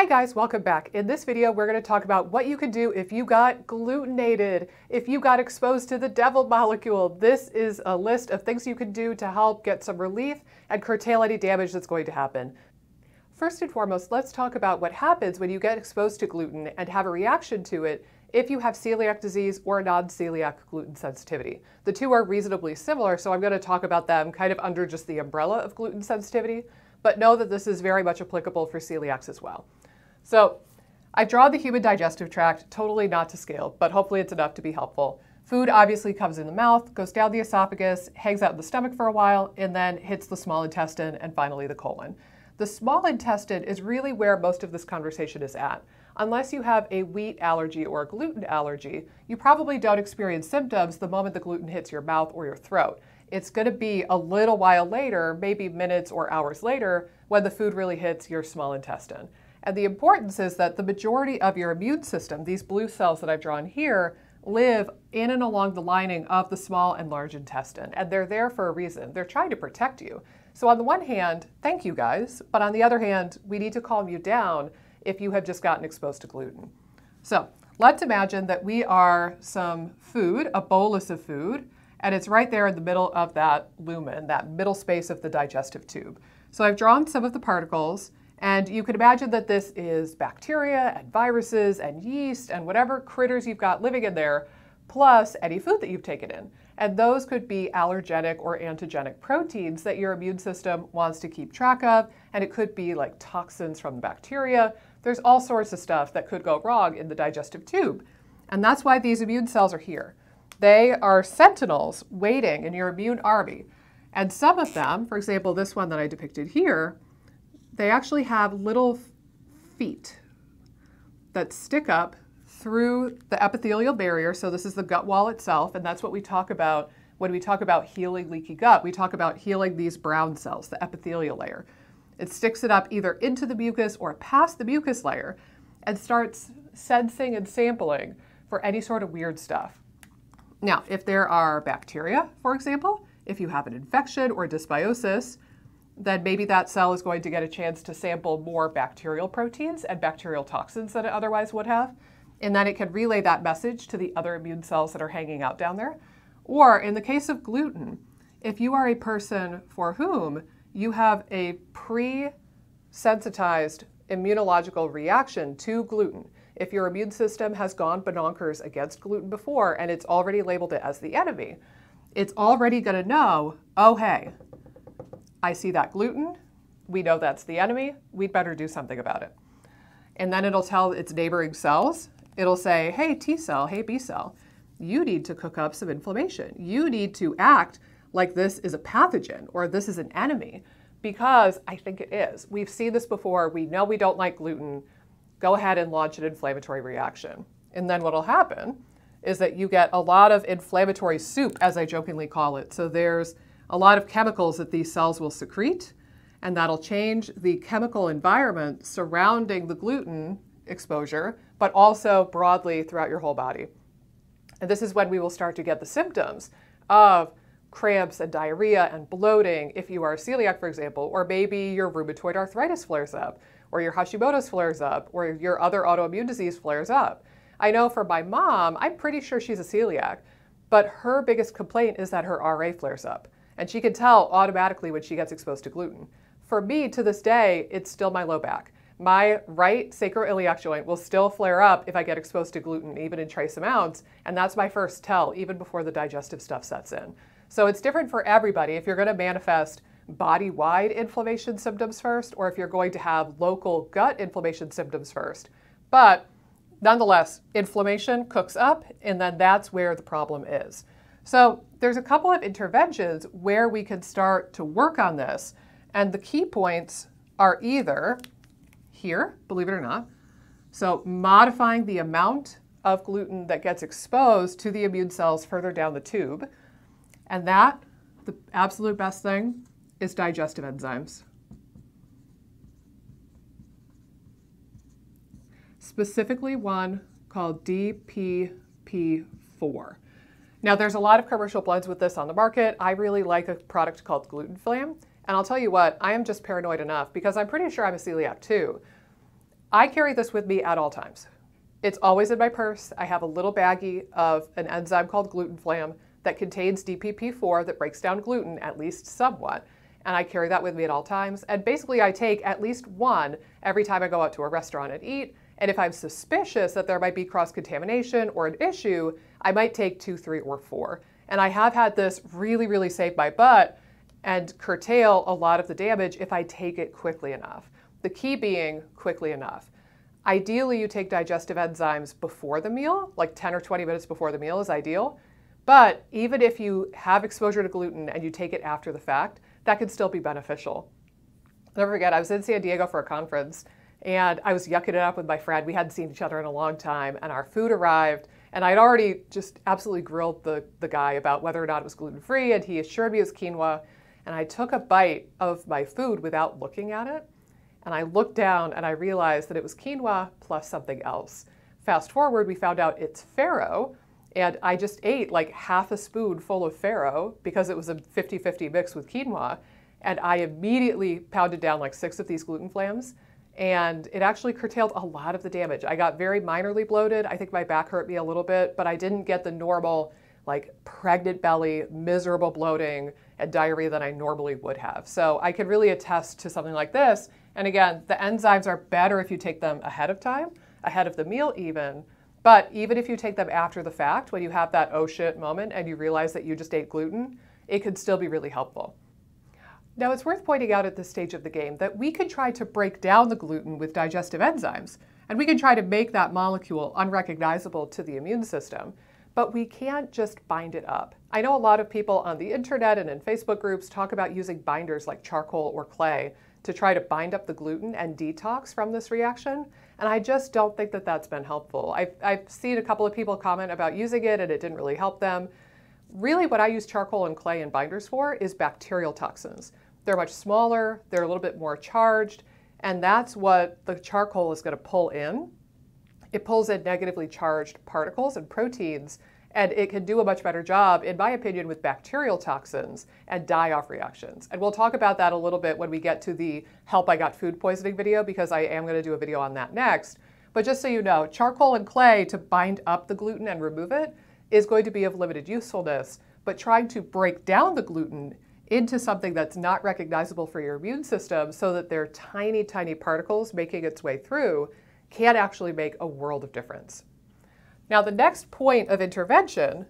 Hi guys, welcome back. In this video, we're going to talk about what you can do if you got glutenated, if you got exposed to the devil molecule. This is a list of things you can do to help get some relief and curtail any damage that's going to happen. First and foremost, let's talk about what happens when you get exposed to gluten and have a reaction to it if you have celiac disease or non-celiac gluten sensitivity. The two are reasonably similar, so I'm going to talk about them kind of under just the umbrella of gluten sensitivity, but know that this is very much applicable for celiacs as well. So I've drawn the human digestive tract, totally not to scale, but hopefully it's enough to be helpful. Food obviously comes in the mouth, goes down the esophagus, hangs out in the stomach for a while, and then hits the small intestine and finally the colon. The small intestine is really where most of this conversation is at. Unless you have a wheat allergy or a gluten allergy, you probably don't experience symptoms the moment the gluten hits your mouth or your throat. It's going to be a little while later, maybe minutes or hours later, when the food really hits your small intestine. And the importance is that the majority of your immune system, these blue cells that I've drawn here, live in and along the lining of the small and large intestine. And they're there for a reason. They're trying to protect you. So, on the one hand, thank you guys. But on the other hand, we need to calm you down if you have just gotten exposed to gluten. So, let's imagine that we are some food, a bolus of food, and it's right there in the middle of that lumen, that middle space of the digestive tube. So, I've drawn some of the particles. And you can imagine that this is bacteria and viruses and yeast and whatever critters you've got living in there, plus any food that you've taken in. And those could be allergenic or antigenic proteins that your immune system wants to keep track of. And it could be like toxins from the bacteria. There's all sorts of stuff that could go wrong in the digestive tube. And that's why these immune cells are here. They are sentinels waiting in your immune army. And some of them, for example, this one that I depicted here, they actually have little feet that stick up through the epithelial barrier. So this is the gut wall itself, and that's what we talk about when we talk about healing leaky gut. We talk about healing these brown cells, the epithelial layer. It sticks it up either into the mucus or past the mucus layer and starts sensing and sampling for any sort of weird stuff. Now, if there are bacteria, for example, if you have an infection or dysbiosis, then maybe that cell is going to get a chance to sample more bacterial proteins and bacterial toxins than it otherwise would have. And then it can relay that message to the other immune cells that are hanging out down there. Or in the case of gluten, if you are a person for whom you have a pre sensitized immunological reaction to gluten, if your immune system has gone bonkers against gluten before and it's already labeled it as the enemy, it's already going to know, oh, hey, I see that gluten. We know that's the enemy. We'd better do something about it. And then it'll tell its neighboring cells, it'll say, hey, T cell, hey, B cell, you need to cook up some inflammation. You need to act like this is a pathogen or this is an enemy because I think it is. We've seen this before. We know we don't like gluten. Go ahead and launch an inflammatory reaction. And then what'll happen is that you get a lot of inflammatory soup, as I jokingly call it. So there's a lot of chemicals that these cells will secrete, and that'll change the chemical environment surrounding the gluten exposure, but also broadly throughout your whole body. And this is when we will start to get the symptoms of cramps and diarrhea and bloating if you are celiac, for example, or maybe your rheumatoid arthritis flares up, or your Hashimoto's flares up, or your other autoimmune disease flares up. I know for my mom, I'm pretty sure she's a celiac, but her biggest complaint is that her RA flares up. And she can tell automatically when she gets exposed to gluten. For me, to this day, it's still my low back. My right sacroiliac joint will still flare up if I get exposed to gluten, even in trace amounts. And that's my first tell, even before the digestive stuff sets in. So it's different for everybody. If you're going to manifest body wide inflammation symptoms first, or if you're going to have local gut inflammation symptoms first. But nonetheless, inflammation cooks up, and then that's where the problem is. So there's a couple of interventions where we can start to work on this. And the key points are either here, believe it or not, so modifying the amount of gluten that gets exposed to the immune cells further down the tube. And that, the absolute best thing, is digestive enzymes. Specifically one called DPP4. Now, there's a lot of commercial blends with this on the market. I really like a product called Gluten Flam. And I'll tell you what, I am just paranoid enough because I'm pretty sure I'm a celiac too. I carry this with me at all times. It's always in my purse. I have a little baggie of an enzyme called Gluten GlutenFlam that contains DPP4 that breaks down gluten at least somewhat. And I carry that with me at all times. And basically, I take at least one every time I go out to a restaurant and eat. And if I'm suspicious that there might be cross contamination or an issue, I might take two, three, or four. And I have had this really, really save my butt and curtail a lot of the damage if I take it quickly enough. The key being quickly enough. Ideally, you take digestive enzymes before the meal, like 10 or 20 minutes before the meal is ideal. But even if you have exposure to gluten and you take it after the fact, that can still be beneficial. Never forget, I was in San Diego for a conference and I was yucking it up with my friend. We hadn't seen each other in a long time, and our food arrived. And I'd already just absolutely grilled the, the guy about whether or not it was gluten free, and he assured me it was quinoa. And I took a bite of my food without looking at it. And I looked down and I realized that it was quinoa plus something else. Fast forward, we found out it's farro. And I just ate like half a spoon full of farro because it was a 50 50 mix with quinoa. And I immediately pounded down like six of these GlutenFlams. And it actually curtailed a lot of the damage. I got very minorly bloated. I think my back hurt me a little bit, but I didn't get the normal, like pregnant belly, miserable bloating, and diarrhea that I normally would have. So I could really attest to something like this. And again, the enzymes are better if you take them ahead of time, ahead of the meal even. But even if you take them after the fact, when you have that oh shit moment and you realize that you just ate gluten, it could still be really helpful. Now, it's worth pointing out at this stage of the game that we can try to break down the gluten with digestive enzymes, and we can try to make that molecule unrecognizable to the immune system, but we can't just bind it up. I know a lot of people on the internet and in Facebook groups talk about using binders like charcoal or clay to try to bind up the gluten and detox from this reaction. And I just don't think that that's been helpful. I've, I've seen a couple of people comment about using it and it didn't really help them. Really, what I use charcoal and clay and binders for is bacterial toxins. They're much smaller, they're a little bit more charged, and that's what the charcoal is going to pull in. It pulls in negatively charged particles and proteins and it can do a much better job, in my opinion, with bacterial toxins and die-off reactions. And we'll talk about that a little bit when we get to the Help I Got Food Poisoning video, because I am going to do a video on that next. But just so you know, charcoal and clay to bind up the gluten and remove it is going to be of limited usefulness, but trying to break down the gluten into something that's not recognizable for your immune system so that they're tiny, tiny particles making its way through can actually make a world of difference. Now, the next point of intervention,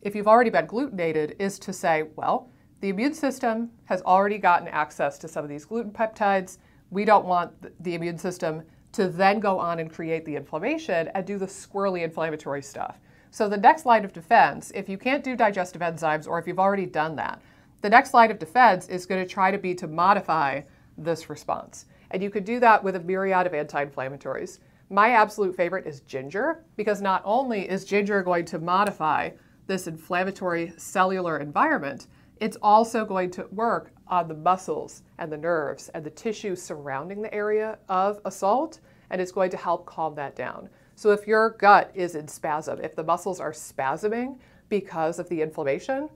if you've already been glutenated, is to say, well, the immune system has already gotten access to some of these gluten peptides. We don't want the immune system to then go on and create the inflammation and do the squirrely inflammatory stuff. So the next line of defense, if you can't do digestive enzymes or if you've already done that, the next line of defense is going to try to be to modify this response. And you could do that with a myriad of anti-inflammatories. My absolute favorite is ginger because not only is ginger going to modify this inflammatory cellular environment, it's also going to work on the muscles and the nerves and the tissue surrounding the area of assault, and it's going to help calm that down. So if your gut is in spasm, if the muscles are spasming because of the inflammation,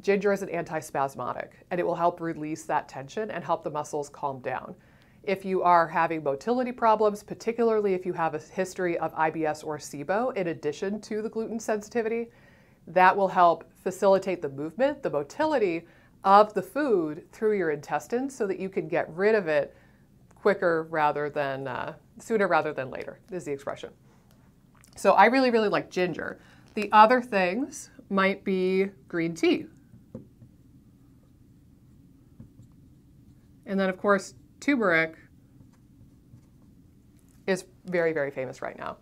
ginger is an antispasmodic, and it will help release that tension and help the muscles calm down. If you are having motility problems, particularly if you have a history of IBS or SIBO in addition to the gluten sensitivity, that will help facilitate the movement, the motility of the food through your intestines so that you can get rid of it quicker rather than, uh, sooner rather than later, is the expression. So I really, really like ginger. The other things might be green tea. And then, of course, turmeric is very, very famous right now.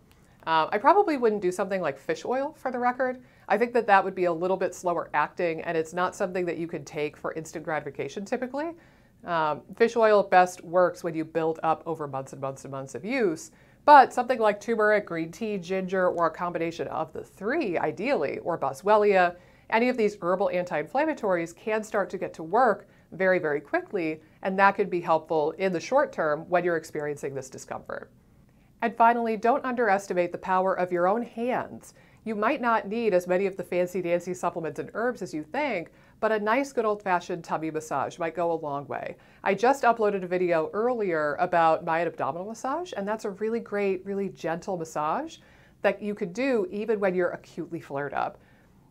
Uh, I probably wouldn't do something like fish oil for the record. I think that that would be a little bit slower acting and it's not something that you can take for instant gratification typically. Um, fish oil best works when you build up over months and months and months of use, but something like turmeric, green tea, ginger, or a combination of the three, ideally, or boswellia, any of these herbal anti-inflammatories can start to get to work very, very quickly, and that could be helpful in the short term when you're experiencing this discomfort. And finally, don't underestimate the power of your own hands. You might not need as many of the fancy dancy supplements and herbs as you think, but a nice good old fashioned tummy massage might go a long way. I just uploaded a video earlier about my abdominal massage, and that's a really great, really gentle massage that you could do even when you're acutely flared up.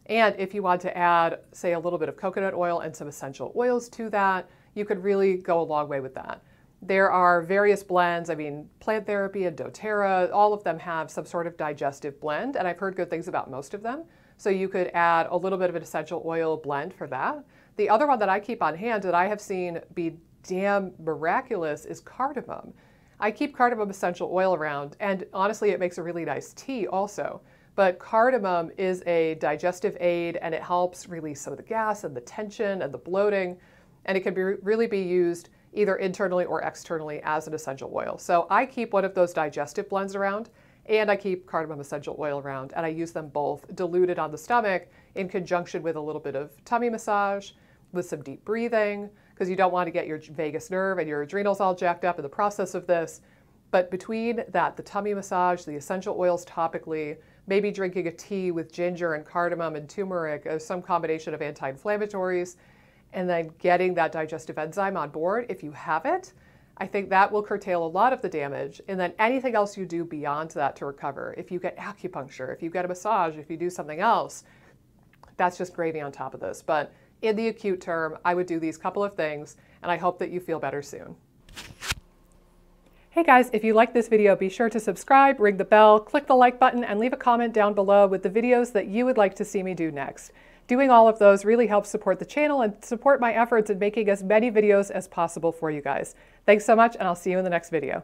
And if you want to add, say, a little bit of coconut oil and some essential oils to that, you could really go a long way with that. There are various blends. I mean, Plant Therapy and doTERRA, all of them have some sort of digestive blend, and I've heard good things about most of them. So you could add a little bit of an essential oil blend for that. The other one that I keep on hand that I have seen be damn miraculous is cardamom. I keep cardamom essential oil around, and honestly, it makes a really nice tea also. But cardamom is a digestive aid and it helps release some of the gas and the tension and the bloating, and it can be, really be used either internally or externally as an essential oil. So I keep one of those digestive blends around and I keep cardamom essential oil around and I use them both diluted on the stomach in conjunction with a little bit of tummy massage with some deep breathing because you don't want to get your vagus nerve and your adrenals all jacked up in the process of this. But between that, the tummy massage, the essential oils topically, maybe drinking a tea with ginger and cardamom and turmeric, some combination of anti inflammatories, and then getting that digestive enzyme on board if you have it, I think that will curtail a lot of the damage. And then anything else you do beyond that to recover, if you get acupuncture, if you get a massage, if you do something else, that's just gravy on top of this. But in the acute term, I would do these couple of things, and I hope that you feel better soon. Hey guys, if you like this video, be sure to subscribe, ring the bell, click the like button, and leave a comment down below with the videos that you would like to see me do next. Doing all of those really helps support the channel and support my efforts in making as many videos as possible for you guys. Thanks so much, and I'll see you in the next video.